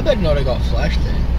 I better not have got flashed then.